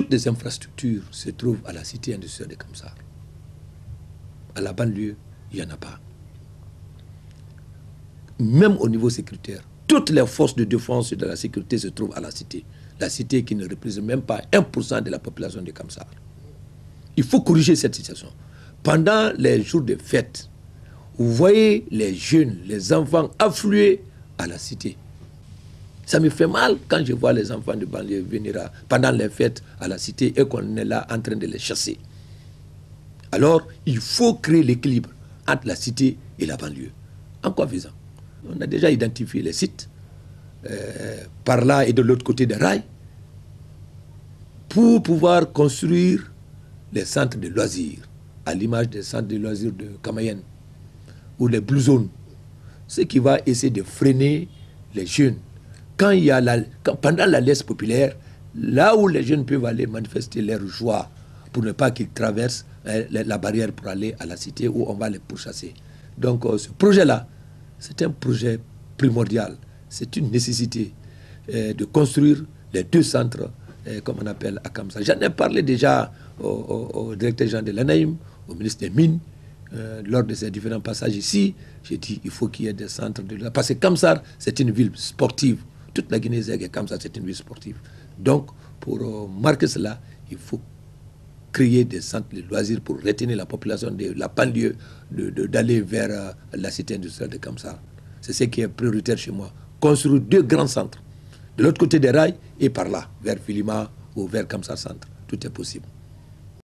toutes les infrastructures se trouvent à la cité industrielle de Kamsar. À la banlieue, il n'y en a pas. Même au niveau sécuritaire, toutes les forces de défense de la sécurité se trouvent à la cité. La cité qui ne représente même pas 1% de la population de Kamsar. Il faut corriger cette situation. Pendant les jours de fête, vous voyez les jeunes, les enfants affluer à la cité. Ça me fait mal quand je vois les enfants de banlieue venir pendant les fêtes à la cité et qu'on est là en train de les chasser. Alors, il faut créer l'équilibre entre la cité et la banlieue. En quoi faisant? On a déjà identifié les sites, euh, par là et de l'autre côté des rails, pour pouvoir construire les centres de loisirs, à l'image des centres de loisirs de Kamayen ou les Blue Zones, ce qui va essayer de freiner les jeunes. Quand il y a la, pendant la laisse populaire, là où les jeunes peuvent aller manifester leur joie pour ne pas qu'ils traversent hein, la barrière pour aller à la cité où on va les pourchasser. Donc euh, ce projet-là, c'est un projet primordial. C'est une nécessité euh, de construire les deux centres, euh, comme on appelle à Kamsa. J'en ai parlé déjà au, directeur général de l'ANAIM, au ministre des Mines, lors de ces différents passages ici. J'ai dit qu'il faut qu'il y ait des centres de... Parce que Kamsar, c'est une ville sportive. Toute la Guinée est comme ça, c'est une ville sportive. Donc, pour marquer cela, il faut créer des centres de loisirs pour retenir la population de la banlieue d'aller vers euh, la cité industrielle de Kamsar. C'est ce qui est prioritaire chez moi. Construire deux grands centres, de l'autre côté des rails et par là, vers Filima ou vers Kamsar Centre. Tout est possible.